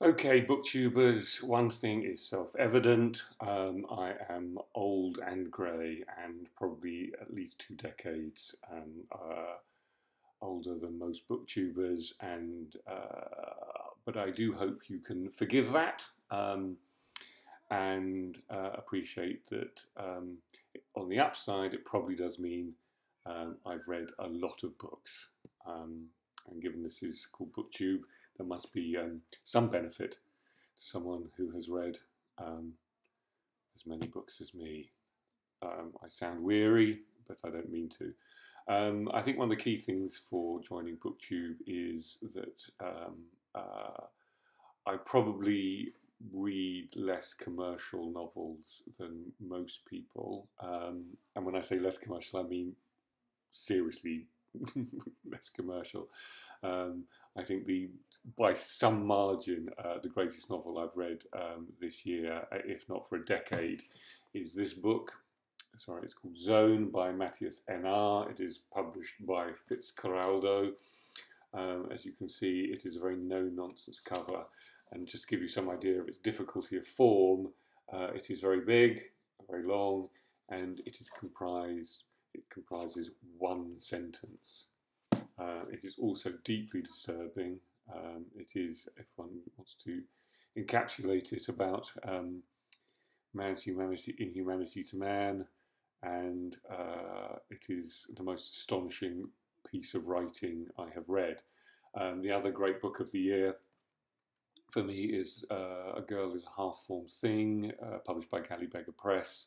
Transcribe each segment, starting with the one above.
Okay, booktubers, one thing is self evident. Um, I am old and grey and probably at least two decades um, uh, older than most booktubers, and uh, but I do hope you can forgive that um, and uh, appreciate that um, on the upside, it probably does mean um, I've read a lot of books. Um, and given this is called BookTube, there must be um, some benefit to someone who has read um, as many books as me. Um, I sound weary, but I don't mean to. Um, I think one of the key things for joining BookTube is that um, uh, I probably read less commercial novels than most people. Um, and when I say less commercial, I mean seriously less commercial. Um, I think the by some margin uh, the greatest novel I've read um, this year, uh, if not for a decade, is this book. Sorry, it's called Zone by Mathias Énard. It is published by Fitzcarraldo. Um, as you can see, it is a very no-nonsense cover. And just give you some idea of its difficulty of form, uh, it is very big, very long, and it is comprised. It comprises one sentence. Uh, it is also deeply disturbing. Um, it is, if one wants to encapsulate it, about um, man's humanity, inhumanity to man, and uh, it is the most astonishing piece of writing I have read. Um, the other great book of the year for me is uh, A Girl is a Half Formed Thing, uh, published by Galley Beggar Press,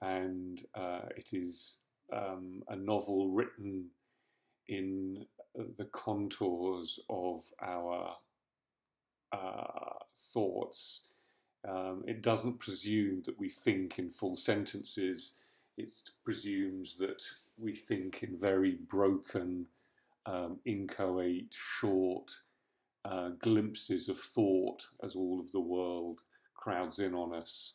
and uh, it is um, a novel written in the contours of our uh, thoughts. Um, it doesn't presume that we think in full sentences. It presumes that we think in very broken, um, inchoate, short uh, glimpses of thought as all of the world crowds in on us.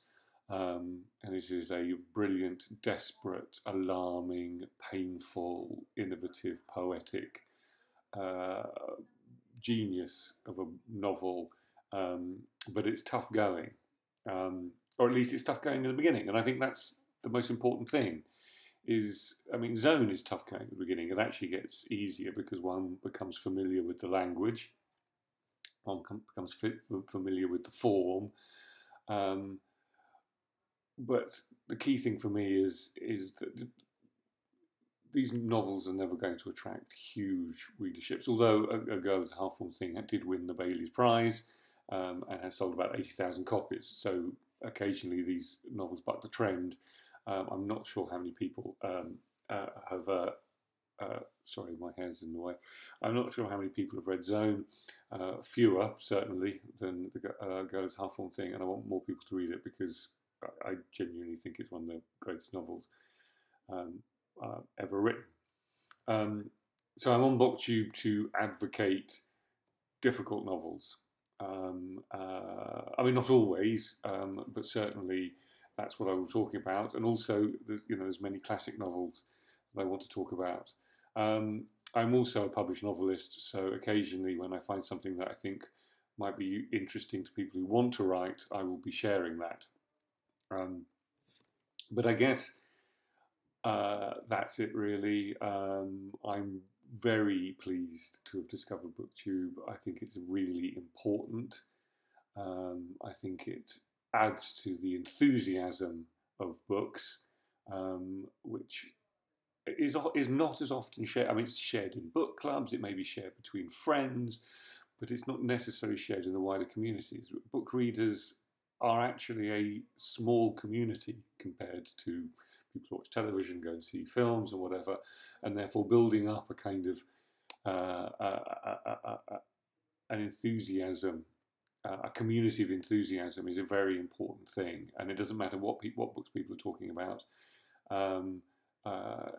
Um, and it is a brilliant, desperate, alarming, painful, innovative, poetic uh, genius of a novel. Um, but it's tough going, um, or at least it's tough going in the beginning. And I think that's the most important thing. Is I mean, Zone is tough going at the beginning. It actually gets easier because one becomes familiar with the language, one becomes familiar with the form. Um, but the key thing for me is is that these novels are never going to attract huge readerships. Although A, a Girl's Half Formed Thing did win the Bailey's Prize um, and has sold about 80,000 copies. So occasionally these novels buck the trend. Um, I'm not sure how many people um, uh, have. Uh, uh, sorry, my hair's in the way. I'm not sure how many people have read Zone. Uh, fewer, certainly, than the Girl's Half Formed Thing, and I want more people to read it because I genuinely think it's one of the greatest novels um, uh, ever written. Um, so I'm on BookTube to advocate difficult novels. Um, uh, I mean, not always, um, but certainly that's what I was talking about. And also, you know, there's many classic novels that I want to talk about. Um, I'm also a published novelist, so occasionally when I find something that I think might be interesting to people who want to write, I will be sharing that. Um, but I guess uh, that's it really. Um, I'm very pleased to have discovered BookTube. I think it's really important. Um, I think it adds to the enthusiasm of books, um, which is is not as often shared. I mean, it's shared in book clubs. It may be shared between friends, but it's not necessarily shared in the wider communities. Book readers are actually a small community compared to people who watch television, go and see films or whatever, and therefore building up a kind of uh, an enthusiasm, a community of enthusiasm is a very important thing, and it doesn't matter what what books people are talking about. Um, uh,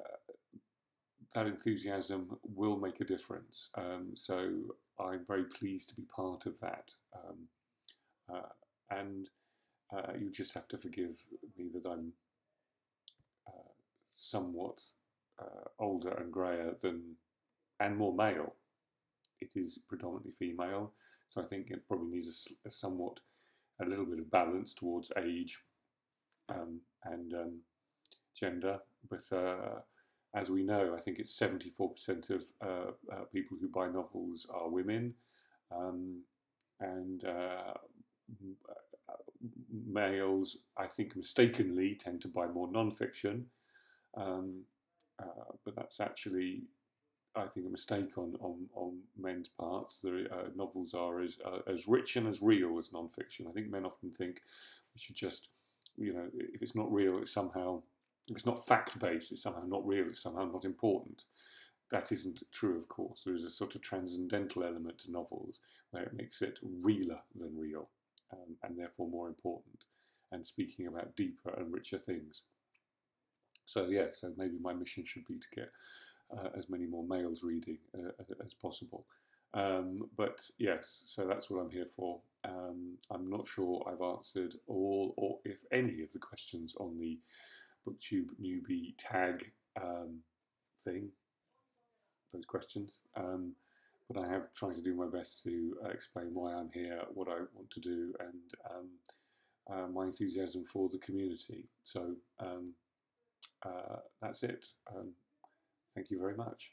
that enthusiasm will make a difference. Um, so I'm very pleased to be part of that. Um, uh, and uh, you just have to forgive me that I'm uh, somewhat uh, older and greyer than and more male it is predominantly female. So I think it probably needs a, a somewhat, a little bit of balance towards age um, and um, gender. But uh, as we know, I think it's 74% of uh, uh, people who buy novels are women. Um, and males, I think mistakenly, tend to buy more non-fiction. Um, uh, but that's actually, I think, a mistake on, on, on men's parts. The uh, novels are as, uh, as rich and as real as non-fiction. I think men often think we should just, you know, if it's not real, it's somehow, if it's not fact-based, it's somehow not real, it's somehow not important. That isn't true, of course. There is a sort of transcendental element to novels where it makes it realer than real um, and therefore more important and speaking about deeper and richer things. So yeah, so maybe my mission should be to get uh, as many more males reading uh, as possible. Um, but yes, so that's what I'm here for. Um, I'm not sure I've answered all or if any of the questions on the BookTube newbie tag um, thing, those questions. Um, but I have tried to do my best to uh, explain why I'm here, what I want to do, and um, uh, my enthusiasm for the community. So um, uh, that's it. Um, thank you very much.